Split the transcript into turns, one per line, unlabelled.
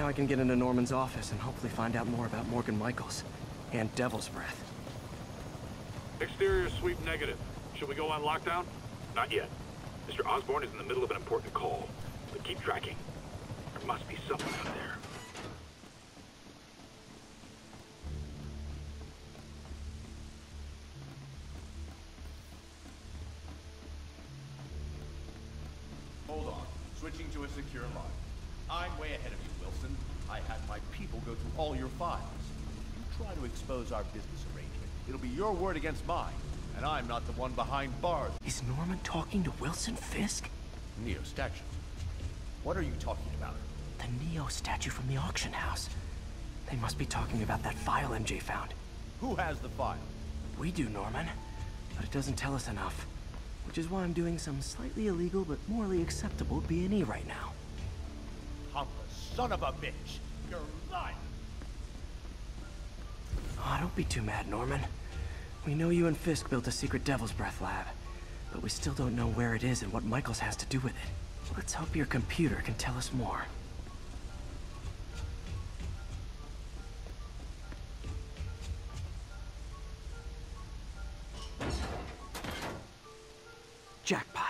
Now I can get into Norman's office and hopefully find out more about Morgan Michaels and Devil's Breath.
Exterior sweep negative. Should we go on lockdown? Not yet. Mr. Osborn is in the middle of an important call. But keep tracking. There must be someone out there.
Hold on. Switching to a secure line. I'm way ahead of you, Wilson. Go through all your files. If you try to expose our business arrangement, it'll be your word against mine. And I'm not the one behind bars.
Is Norman talking to Wilson Fisk?
Neo statue. What are you talking about?
The Neo statue from the auction house. They must be talking about that file MJ found.
Who has the file?
We do, Norman. But it doesn't tell us enough. Which is why I'm doing some slightly illegal but morally acceptable B&E right now.
Humble son of a bitch! You're lying!
Oh, don't be too mad, Norman. We know you and Fisk built a secret Devil's Breath lab, but we still don't know where it is and what Michaels has to do with it. Let's hope your computer can tell us more. Jackpot.